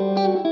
Música